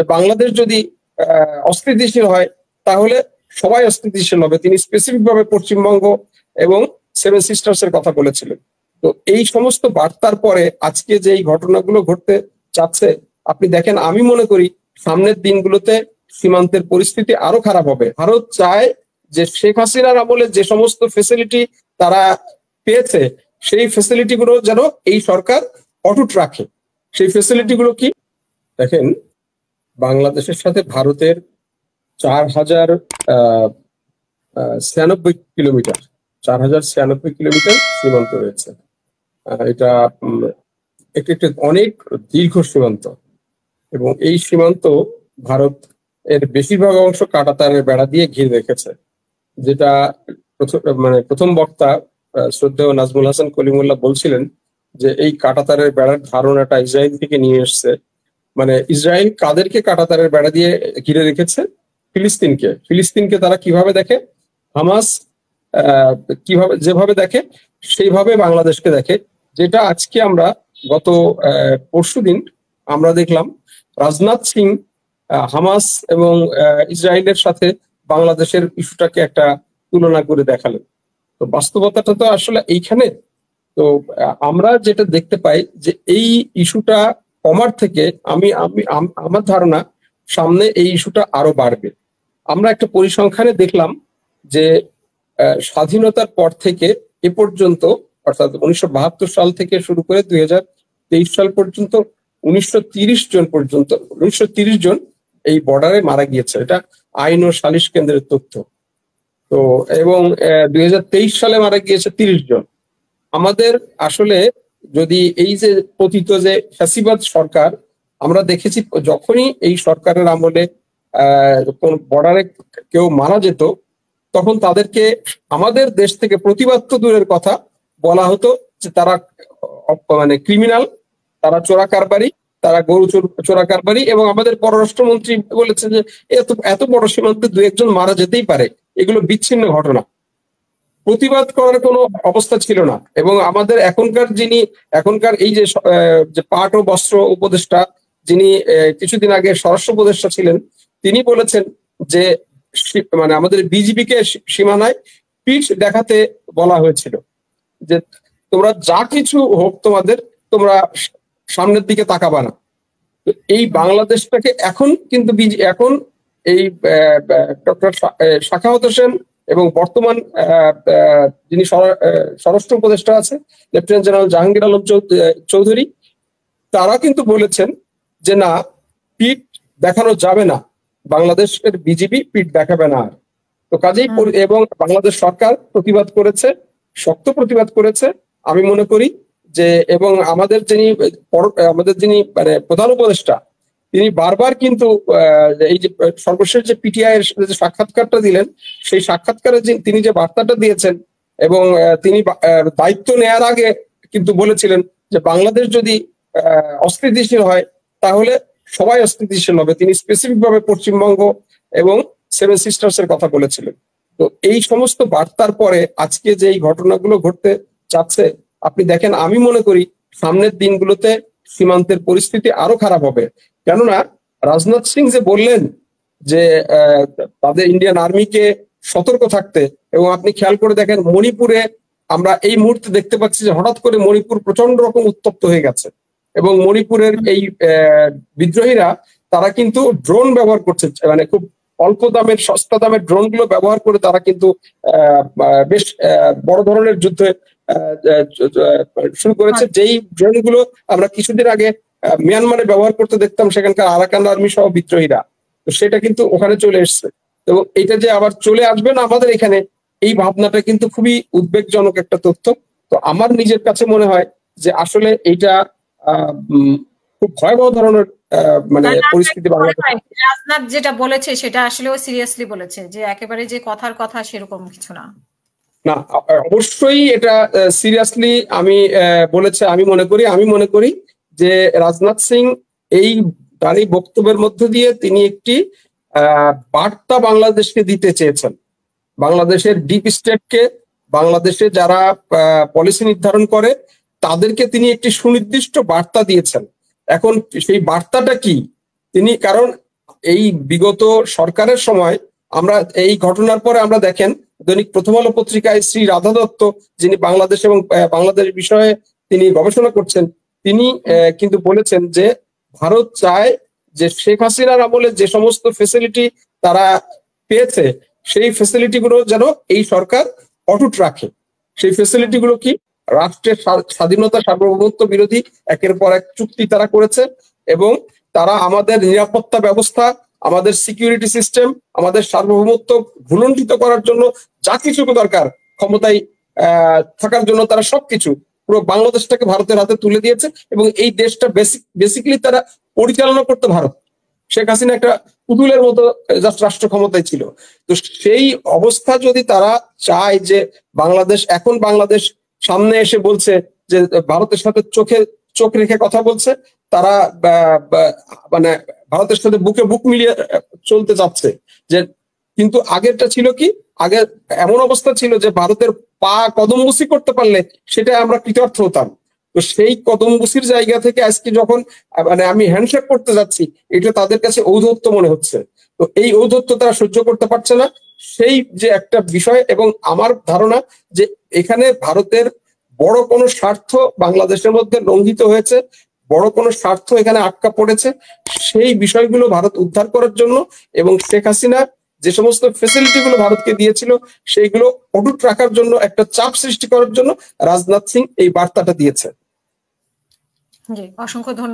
যে বাংলাদেশ যদি অস্থিতিশীল হয়, তাহলে সবাই অস্থিতিশীল হবে। তিনি স্পেসিফিক ভাবে পশ্চিমবঙ্গ এবং সেভেন সিস্টার্স এর কথা বলেছিলেন। তো এই সমস্ত বার্তার পরে আজকে যে এই ঘটনাগুলো ঘটতে চাচ্ছে আপনি দেখেন, আমি মনে করি সামনের দিনগুলোতে সীমান্তের পরিস্থিতি আরও খারাপ হবে। ভারত চায় যে শেখ হাসিনার আমলে যে সমস্ত ফেসিলিটি তারা পেয়েছে, সেই ফেসিলিটি গুলো যেন এই সরকার অটুট রাখে। সেই ফেসিলিটি গুলো কি? দেখেন বাংলাদেশের সাথে ভারতের চার হাজার ছিয়ানব্বই কিলোমিটার, চার হাজার ছিয়ানব্বই কিলোমিটার সীমান্ত রয়েছে। এটা একটি একটি অনেক দীর্ঘ সীমান্ত এবং এই সীমান্ত ভারত এর বেশিরভাগ অংশ কাটাতারের বেড়া দিয়ে ঘিরে রেখেছে, যেটা মানে প্রথম বক্তা শ্রদ্ধেয় নাজমুল হাসান কলিমুল্লাহ বলছিলেন যে এই কাটাতারের বেড়ার ধারণাটা ইসরায়েল থেকে নিয়ে এসছে মানে ইসরায়েল কাদেরকে কাটাতারের বেড়া দিয়ে ঘিরে রেখেছে ফিলিস্তিনকে। ফিলিস্তিনকে তারা কীভাবে দেখে? হামাস কীভাবে, যেভাবে দেখে, সেইভাবে বাংলাদেশকে দেখে। যেটা আজকে আমরা গত পরশু দিন আমরা দেখলাম, রাজনাথ সিং হামাস এবং ইসরায়েলের সাথে বাংলাদেশের ইস্যুটাকে একটা তুলনা করে দেখালেন। তো বাস্তবতাটা তো আসলে এইখানে। তো আমরা যেটা দেখতে পাই যে এই ইস্যুটা কমার থেকে আমি আমি, আম- আমার ধারণা সামনে এই ইস্যুটা আরও বাড়বে। আমরা একটা পরিসংখ্যানে দেখলাম যে স্বাধীনতার পর থেকে এ পর্যন্ত, অর্থাৎ উনিশশো বাহাত্তর সাল থেকে শুরু করে দুই হাজার তেইশ সাল পর্যন্ত, উনিশশো জন পর্যন্ত, উনিশশো জন এই বর্ডারে মারা গিয়েছে। এটা আইন ও সালিশ কেন্দ্রের তথ্য। তো, এবং দুই হাজার তেইশ সালে মারা গিয়েছে তিরিশ জন। আমাদের আসলে যদি এই যে পতিত যে ফ্যাসিবাদ সরকার, আমরা দেখেছি যখনই এই সরকারের আমলে কোন বর্ডারে কেউ মারা যেত, তখন তাদেরকে আমাদের দেশ থেকে প্রতিবাদ তো দূরের কথা, বলা হতো যে তারা মানে ক্রিমিনাল তারা চোরা কারবারি, তারা গরু চোরা কারবারি এবং আমাদের পররাষ্ট্রমন্ত্রী বলেছেন যে এত এত বড় সীমান্তে দু একজন মারা যেতেই পারে। এগুলো বিচ্ছিন্ন ঘটনা। প্রতিবাদ করার কোনো অবস্থা ছিল না। এবং আমাদের এখনকার যিনি, এখনকার এই যে পাট ও বস্ত্র উপদেষ্টা, যিনি কিছুদিন আগে স্বরাষ্ট্র উপদেষ্টা ছিলেন, তিনি বলেছেন যে মানে আমাদের বিজিবি কে সীমানায় পিঠ দেখাতে বলা হয়েছিল যে তোমরা যা কিছু হোক তোমাদের, তোমরা সামনের দিকে তাকাবা না। এই বাংলাদেশটাকে এখন কিন্তু এখন এই ডক্টর শাখাওয়াত হোসেন এবং বর্তমান যিনি স্বরাষ্ট্র উপদেষ্টা আছে লেফটেন্যান্ট জেনারেল জাহাঙ্গীর আলম চৌধুরী তারা কিন্তু বলেছেন যে না পিঠ দেখানো যাবে না। বাংলাদেশের বিজিবি পিঠ দেখাবে না আর। তো কাজেই এবং বাংলাদেশ সরকার প্রতিবাদ করেছে শক্ত প্রতিবাদ করেছে। আমি মনে করি যে এবং আমাদের যিনি আমাদের যিনি মানে প্রধান উপদেষ্টা তিনি বারবার কিন্তু এই যে, সর্বশেষ যে পিটিআই এর যে সাক্ষাৎকারটা দিলেন, সেই সাক্ষাৎকারে তিনি যে বার্তাটা দিয়েছেন এবং তিনি দায়িত্ব নেয়ার আগে কিন্তু বলেছিলেন যে বাংলাদেশ যদি অস্থিতিশীল হয়, তাহলে সবাই অস্থিতিশীল হবে। তিনি স্পেসিফিক ভাবে পশ্চিমবঙ্গ এবং সেভেন সিস্টার্স এর কথা বলেছিলেন। তো এই সমস্ত বার্তার পরে আজকে যে এই ঘটনাগুলো ঘটতে চাচ্ছে আপনি দেখেন, আমি মনে করি সামনের দিনগুলোতে সীমান্তের পরিস্থিতি আরও খারাপ হবে। কেননা রাজনাথ সিং যে বললেন যে তাদের ইন্ডিয়ান আর্মিকে সতর্ক থাকতে, এবং আপনি খেয়াল করে দেখেন মণিপুরে আমরা এই মুহূর্তে দেখতে পাচ্ছি যে হঠাৎ করে মণিপুর প্রচণ্ড রকম উত্তপ্ত হয়ে গেছে। এবং মণিপুরের এই বিদ্রোহীরা, তারা কিন্তু ড্রোন ব্যবহার করছে মানে খুব অল্প দামের, সস্তা দামের ড্রোনগুলো ব্যবহার করে তারা কিন্তু বেশ বড় ধরনের যুদ্ধে শুরু করেছে যেই ড্রোনগুলো আমরা কিছুদিন আগে মিয়ানমারে ব্যবহার করতে দেখতাম সেখানকার আরাকান আর্মি সহ বিদ্রোহীরা। তো সেটা কিন্তু ওখানে চলে এসছে। এবং এটা যে আবার চলে আসবে না আমাদের এখানে এই ভাবনাটা কিন্তু খুবই উদ্বেগজনক একটা তথ্য। তো আমার নিজের কাছে মনে হয় যে আসলে এইটা আহ, খুব ভয়াবহ ধরনের আহ, মানে পরিস্থিতি রাজনাথ যেটা বলেছে সেটা আসলেও সিরিয়াসলি বলেছে যে একেবারে যে কথার কথা সেরকম কিছু না। না, অবশ্যই এটা সিরিয়াসলি আমি বলেছে, আমি মনে করি, আমি মনে করি যে রাজনাথ সিং এই তার এই বক্তব্যের মধ্য দিয়ে তিনি একটি বার্তা বাংলাদেশকে দিতে চেয়েছেন। বাংলাদেশের ডিপ স্টেটকে বাংলাদেশে যারা পলিসি নির্ধারণ করে, তাদেরকে তিনি একটি সুনির্দিষ্ট বার্তা দিয়েছেন। এখন সেই বার্তাটা কি? তিনি, কারণ এই বিগত সরকারের সময় আমরা এই ঘটনার পরে আমরা দেখেন দৈনিক প্রথম আলো পত্রিকায় শ্রী রাধা দত্ত, যিনি বাংলাদেশ এবং বাংলাদেশ বিষয়ে তিনি গবেষণা করছেন, তিনি কিন্তু বলেছেন যে ভারত চায় যে শেখ হাসিনার আমলে যে সমস্ত ফেসিলিটি তারা পেয়েছে, সেই ফেসিলিটি গুলো যেন এই সরকার অটুট রাখে। সেই ফেসিলিটি গুলো কি? রাষ্ট্রের স্বাধীনতা সার্বভৌমত্ব বিরোধী একের পর এক চুক্তি তারা করেছে এবং তারা আমাদের নিরাপত্তা ব্যবস্থা আমাদের সিকিউরিটি সিস্টেম আমাদের সার্বভৌমত্ব ভুলণ্ঠিত করার জন্য যা কিছু দরকার, ক্ষমতায় থাকার জন্য তারা সবকিছু পুরো বাংলাদেশটাকে ভারতের হাতে তুলে দিয়েছে এবং এই দেশটা বেসিক বেসিক্যালি তারা পরিচালনা করতে ভারত। শেখ হাসিনা একটা পুতুলের মতো জাস্ট রাষ্ট্র ক্ষমতায় ছিল। তো সেই অবস্থা যদি তারা চায় যে বাংলাদেশ, এখন বাংলাদেশ সামনে এসে বলছে যে ভারতের সাথে চোখে চোখ রেখে কথা বলছে, তারা মানে ভারতের সাথে বুকে বুক মিলিয়ে চলতে চাচ্ছে যে, কিন্তু আগেরটা ছিল কি, আগে এমন অবস্থা ছিল যে ভারতের পা কদমবুসি করতে পারলে সেটা আমরা কৃতার্থ হতাম। তো সেই কদমবুসির জায়গা থেকে আজকে যখন মানে আমি হ্যান্ডশেক করতে যাচ্ছি, এটা তাদের কাছে ঔদ্ধত্য মনে হচ্ছে। তো এই ঔদ্ধত্য তারা সহ্য করতে পারছে না। সেই যে একটা বিষয় এবং আমার ধারণা যে এখানে ভারতের বড় কোনো স্বার্থ বাংলাদেশের মধ্যে লঙ্ঘিত হয়েছে, বড় কোনো স্বার্থ এখানে আটকা পড়েছে, সেই বিষয়গুলো ভারত উদ্ধার করার জন্য এবং শেখ হাসিনার যে সমস্ত ফেসিলিটি গুলো ভারতকে দিয়েছিল, সেইগুলো অটুট রাখার জন্য, একটা চাপ সৃষ্টি করার জন্য রাজনাথ সিং এই বার্তাটা দিয়েছে অসংখ্য ধন্যবাদ।